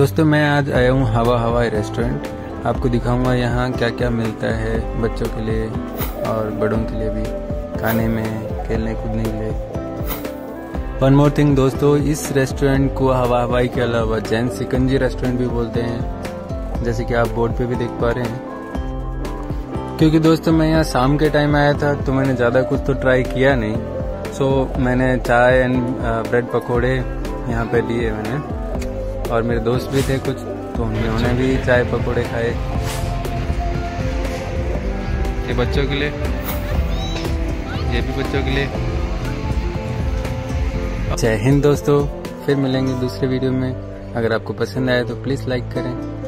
दोस्तों, मैं आज आया हूँ हवा हवाई रेस्टोरेंट। आपको दिखाऊँगा यहाँ क्या क्या मिलता है बच्चों के लिए और बड़ों के लिए भी, खाने में, खेलने कूदने के लिए। वन मोर थिंग दोस्तों, इस रेस्टोरेंट को हवा हवाई के अलावा जैन सिकंजी रेस्टोरेंट भी बोलते हैं, जैसे कि आप बोर्ड पे भी देख पा रहे हैं। क्योंकि दोस्तों, मैं यहाँ शाम के टाइम आया था तो मैंने ज़्यादा कुछ तो ट्राई किया नहीं। सो मैंने चाय एंड ब्रेड पकौड़े यहाँ पे लिए मैंने। और मेरे दोस्त भी थे कुछ तो उन्होंने भी चाय पकौड़े खाए। ये बच्चों के लिए। ये भी बच्चों के लिए। जय हिंद दोस्तों फिर मिलेंगे दूसरे वीडियो में। अगर आपको पसंद आया तो प्लीज़ लाइक करें।